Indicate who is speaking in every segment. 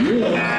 Speaker 1: Yeah.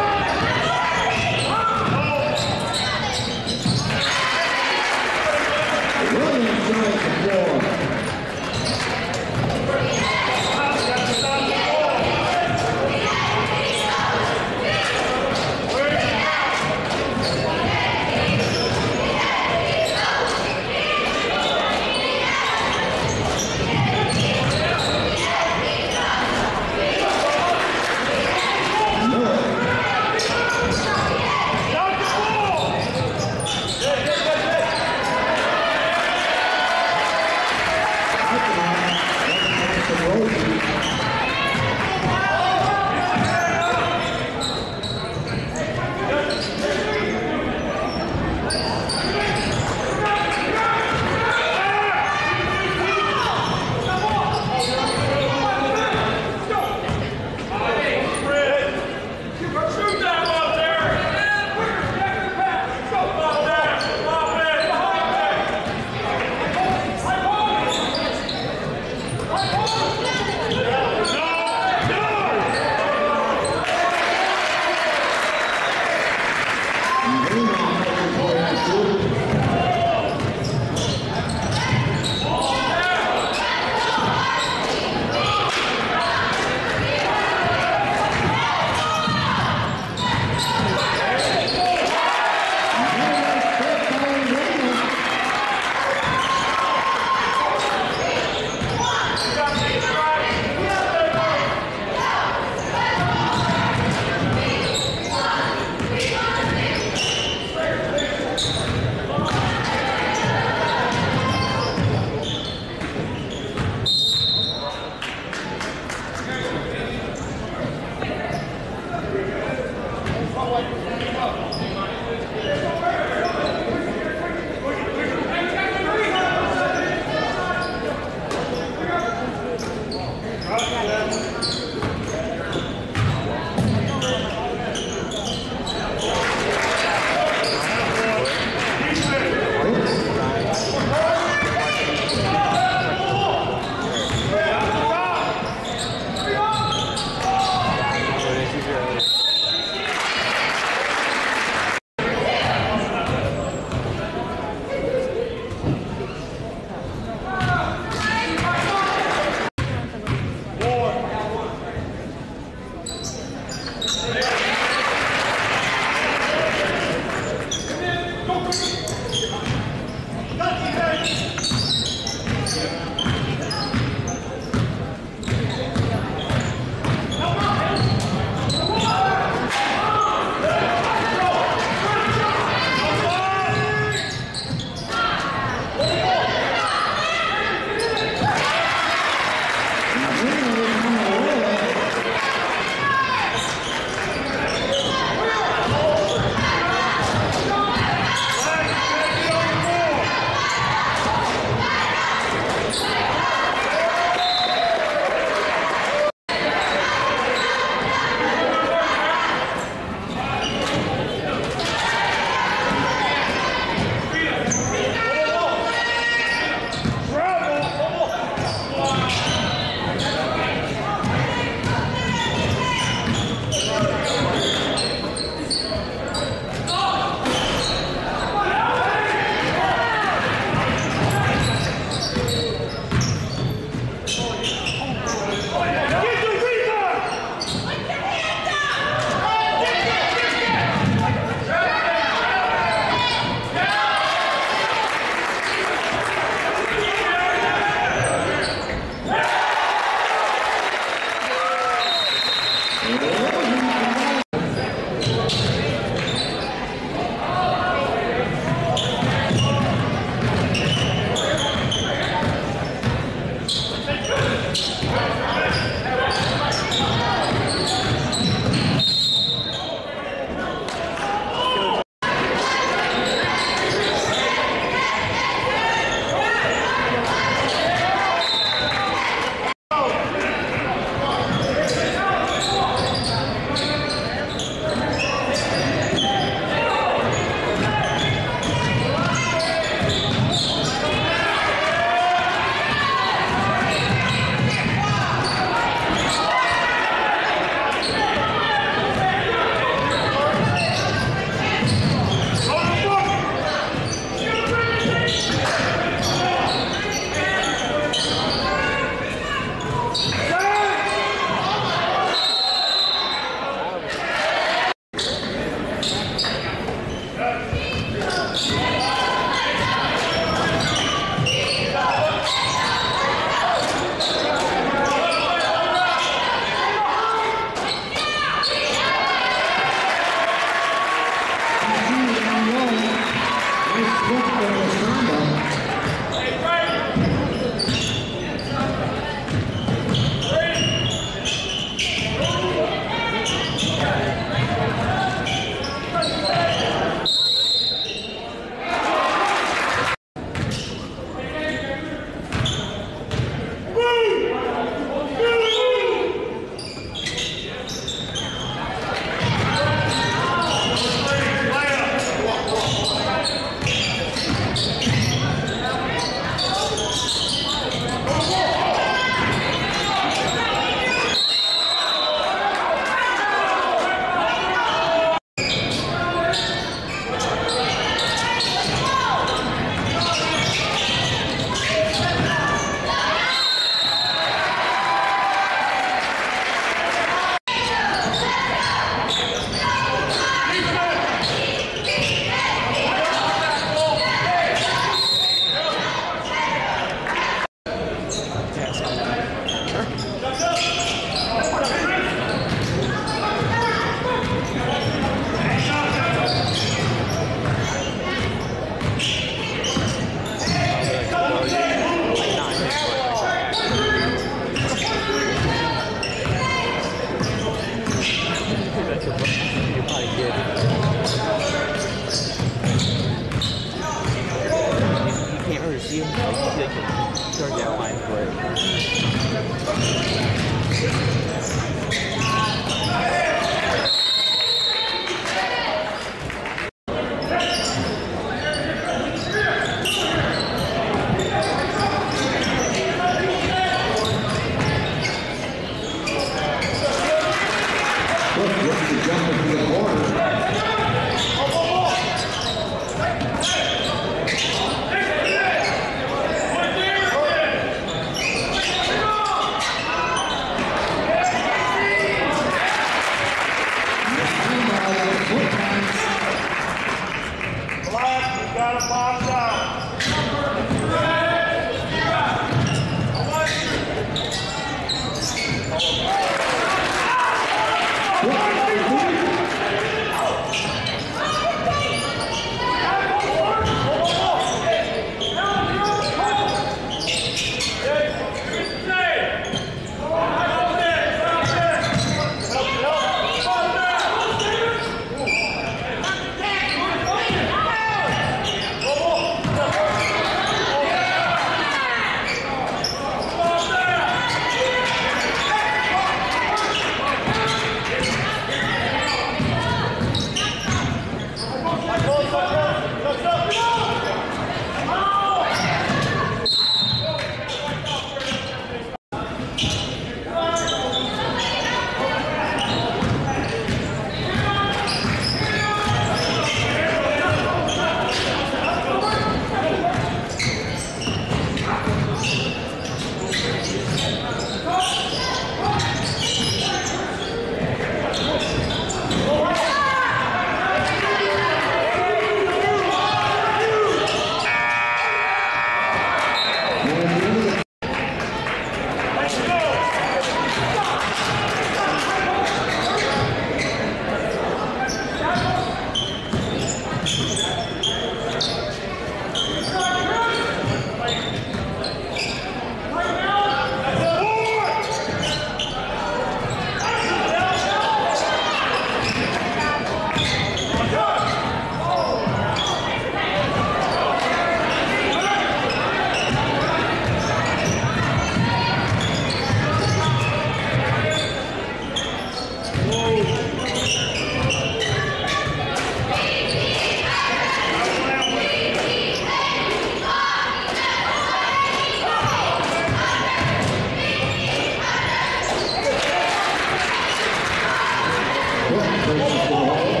Speaker 1: Nice